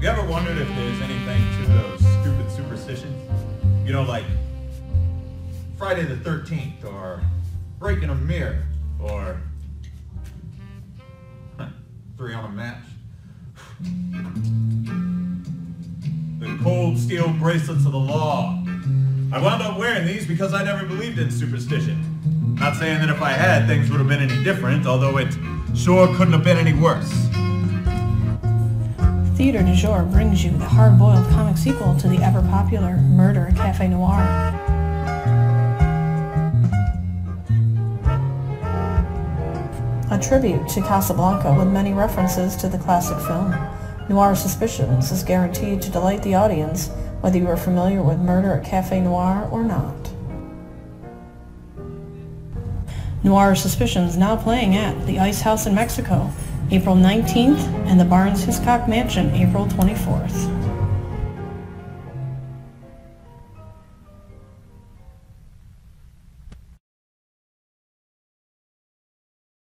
You ever wondered if there's anything to those stupid superstitions? You know, like Friday the 13th, or breaking a mirror, or three on a match. The cold steel bracelets of the law. I wound up wearing these because I never believed in superstition. Not saying that if I had, things would have been any different, although it sure couldn't have been any worse. Theater du Jour brings you the hard-boiled comic sequel to the ever-popular Murder at Cafe Noir. A tribute to Casablanca with many references to the classic film. Noir Suspicions is guaranteed to delight the audience whether you are familiar with Murder at Cafe Noir or not. Noir Suspicions now playing at the Ice House in Mexico, April 19th, and the Barnes Hiscock Mansion, April 24th.